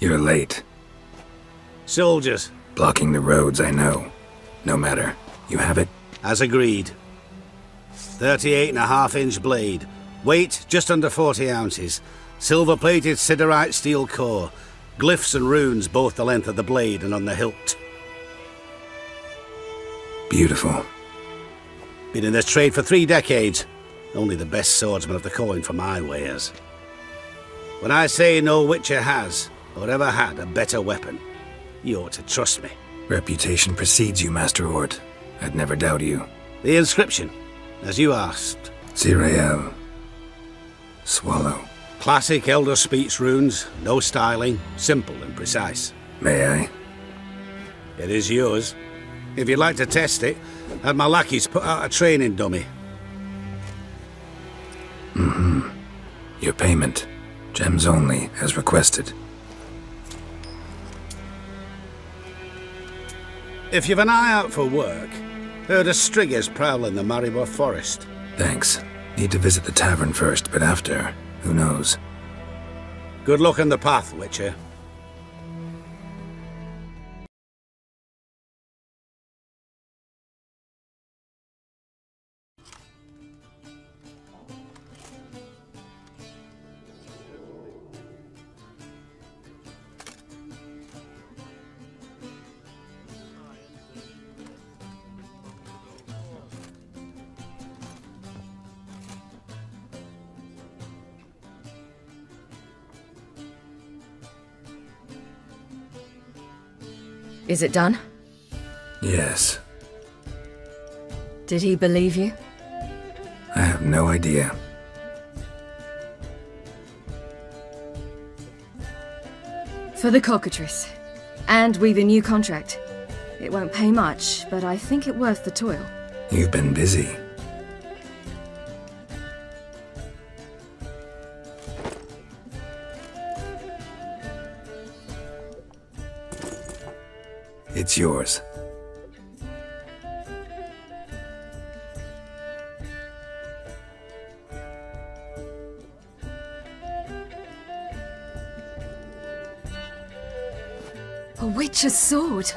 You're late. Soldiers. Blocking the roads, I know. No matter. You have it? As agreed. 38 and a half inch blade. Weight just under 40 ounces. Silver plated siderite steel core. Glyphs and runes both the length of the blade and on the hilt. Beautiful. Been in this trade for three decades. Only the best swordsman of the coin for my wares. When I say no Witcher has, or ever had, a better weapon, you ought to trust me. Reputation precedes you, Master Ort. I'd never doubt you. The inscription, as you asked. Zireael. Swallow. Classic Elder Speech runes, no styling, simple and precise. May I? It is yours. If you'd like to test it, have my lackeys put out a training dummy. Mm-hmm. Your payment. Gems only, as requested. If you've an eye out for work, heard of Striggers prowling the Maribor forest. Thanks. Need to visit the tavern first, but after, who knows? Good luck on the path, Witcher. Is it done? Yes. Did he believe you? I have no idea. For the cockatrice. And we've a new contract. It won't pay much, but I think it worth the toil. You've been busy. It's yours. A witch's sword.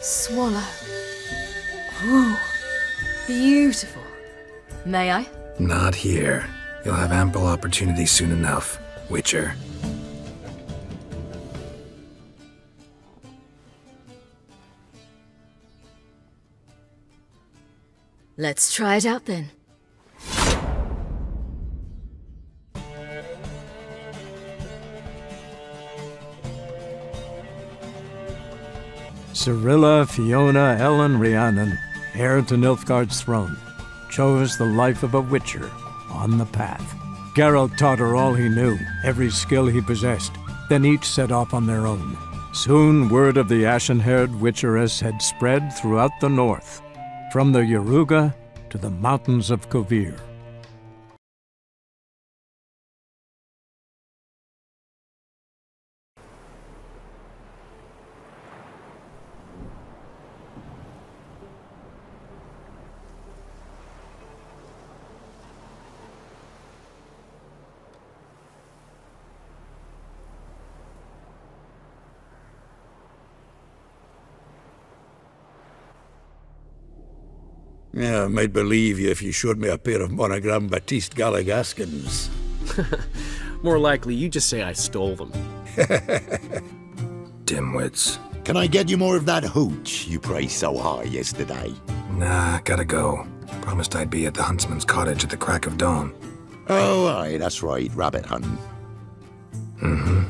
Swallow. Ooh. Beautiful. May I? Not here. You'll have ample opportunity soon enough, Witcher. Let's try it out then. Cirilla Fiona Elen Riannon, heir to Nilfgaard's throne, chose the life of a witcher on the path. Geralt taught her all he knew, every skill he possessed. Then each set off on their own. Soon word of the ashen-haired witcheress had spread throughout the north, from the Yaruga to the mountains of Kovir. Yeah, I might believe you if you showed me a pair of monogram Batiste Galligaskins. More likely, you just say I stole them. Dimwits. Can I get you more of that hooch you praised so high yesterday? Nah, gotta go. Promised I'd be at the huntsman's cottage at the crack of dawn. Oh, aye, that's right, rabbit hunting. Mm-hmm.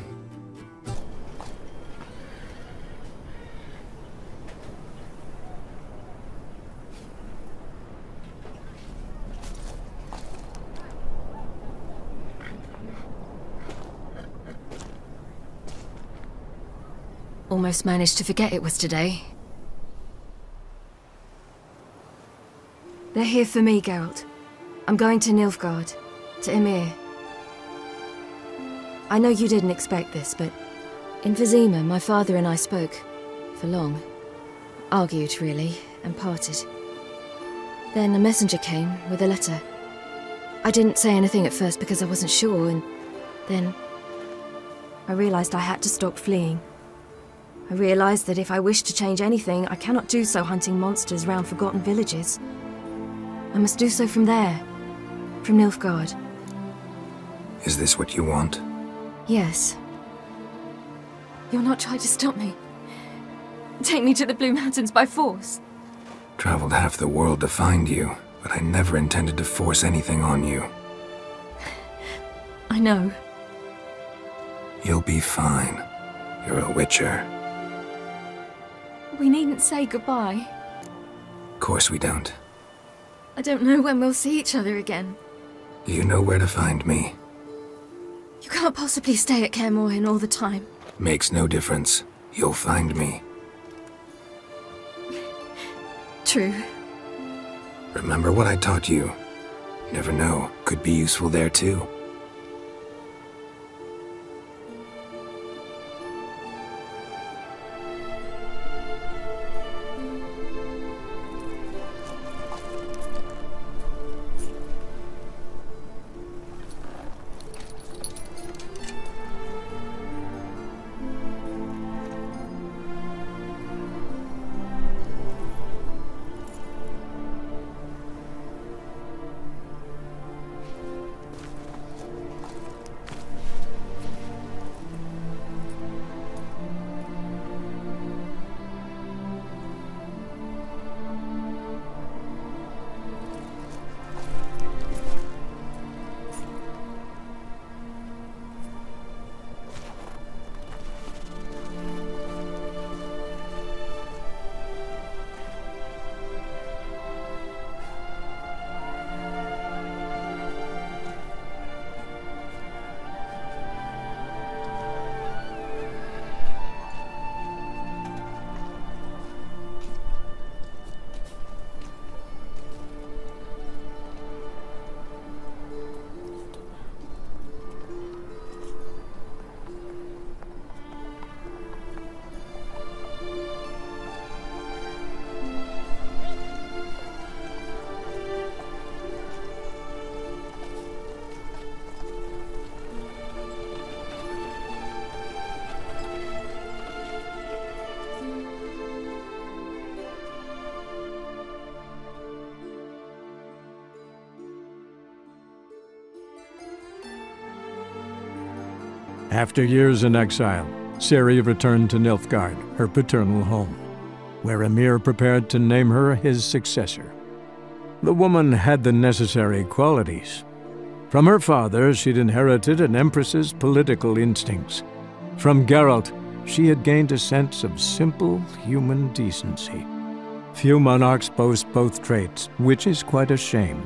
I almost managed to forget it was today. They're here for me, Geralt. I'm going to Nilfgaard, to Emhyr. I know you didn't expect this, but in Vizima, my father and I spoke. For long. Argued, really, and parted. Then a messenger came with a letter. I didn't say anything at first because I wasn't sure, and then... I realized I had to stop fleeing. I realized that if I wish to change anything, I cannot do so hunting monsters round forgotten villages. I must do so from there, from Nilfgaard. Is this what you want? Yes. You'll not try to stop me. Take me to the Blue Mountains by force. Traveled half the world to find you, but I never intended to force anything on you. I know. You'll be fine. You're a witcher. We needn't say goodbye. Of course we don't. I don't know when we'll see each other again. You know where to find me. You can't possibly stay at Kaer Morhen all the time. Makes no difference. You'll find me. True. Remember what I taught you. Never know, could be useful there too. After years in exile, Ciri returned to Nilfgaard, her paternal home, where Emhyr prepared to name her his successor. The woman had the necessary qualities. From her father, she'd inherited an empress's political instincts. From Geralt, she had gained a sense of simple human decency. Few monarchs boast both traits, which is quite a shame.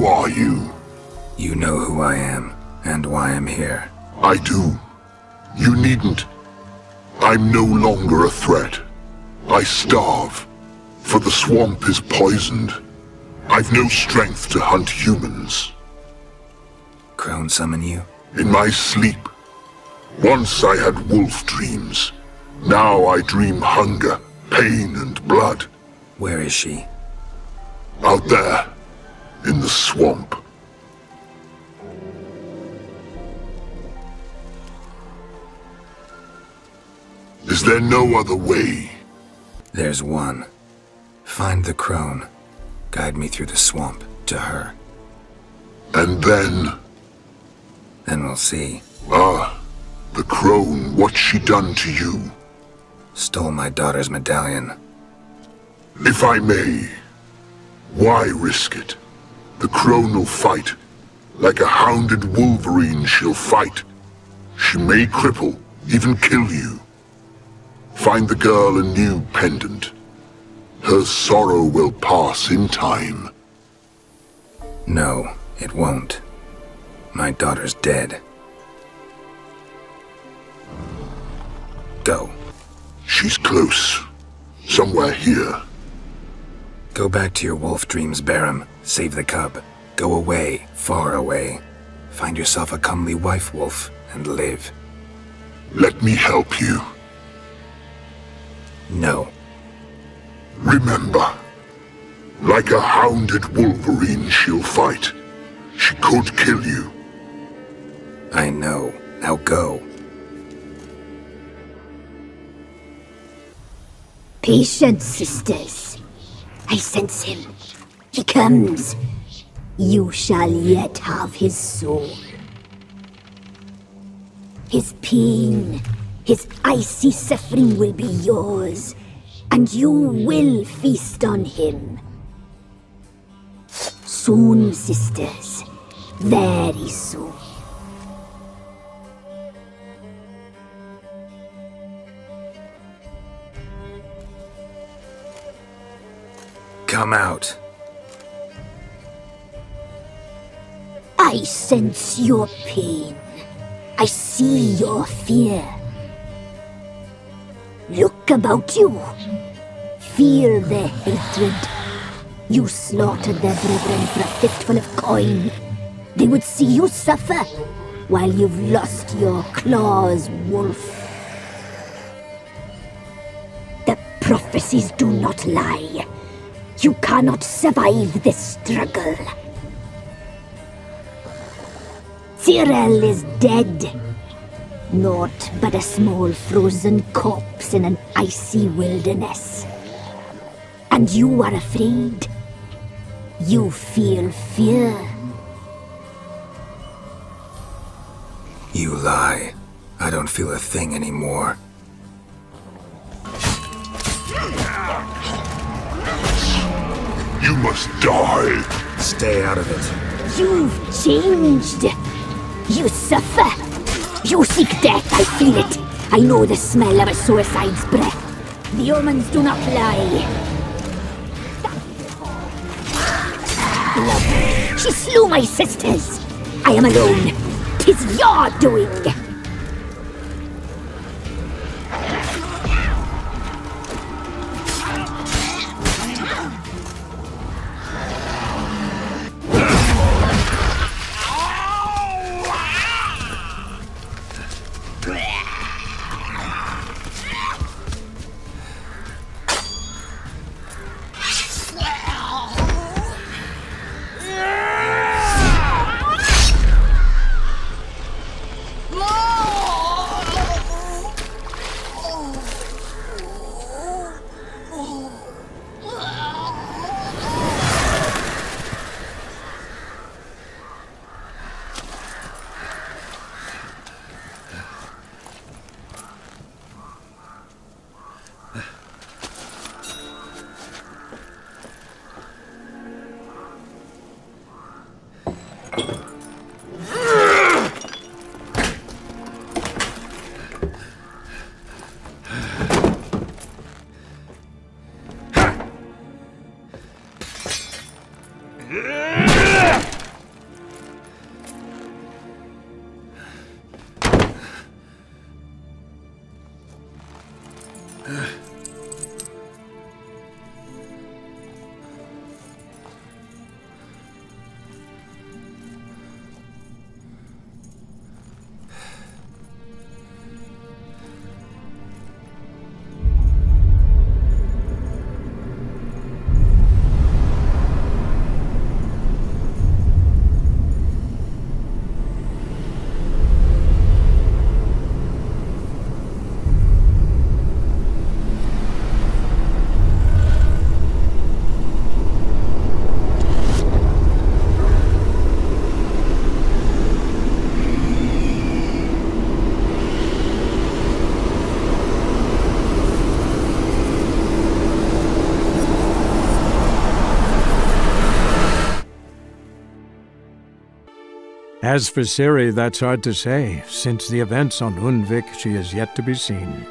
Who are you? You know who I am, and why I'm here. I do. You needn't. I'm no longer a threat. I starve, for the swamp is poisoned. I've no strength to hunt humans. Crone summon you? In my sleep. Once I had wolf dreams. Now I dream hunger, pain, and blood. Where is she? Out there, in the swamp. Is there no other way? There's one. Find the crone. Guide me through the swamp to her. And then... Then we'll see. Ah, the crone, what's she done to you? Stole my daughter's medallion. If I may, why risk it? The crone will fight. Like a hounded wolverine, she'll fight. She may cripple, even kill you. Find the girl a new pendant. Her sorrow will pass in time. No, it won't. My daughter's dead. Go. She's close. Somewhere here. Go back to your wolf dreams, Barum. Save the cub. Go away, far away. Find yourself a comely wife, Wolf, and live. Let me help you. No. Remember, like a hounded wolverine she'll fight. She could kill you. I know. Now go. Patience, sisters. I sense him. He comes. You shall yet have his soul. His pain, his icy suffering will be yours, and you will feast on him. Soon, sisters. Very soon. Come out. I sense your pain. I see your fear. Look about you. Feel their hatred. You slaughtered their brethren for a fistful of coin. They would see you suffer while you've lost your claws, wolf. The prophecies do not lie. You cannot survive this struggle. Zireael is dead. Naught but a small frozen corpse in an icy wilderness. And you are afraid. You feel fear. You lie. I don't feel a thing anymore. You must die. Stay out of it. You've changed. You suffer. You seek death, I feel it. I know the smell of a suicide's breath. The omens do not lie. She slew my sisters. I am alone. Tis your doing. Ugh. As for Ciri, that's hard to say. Since the events on Undvik, she is yet to be seen.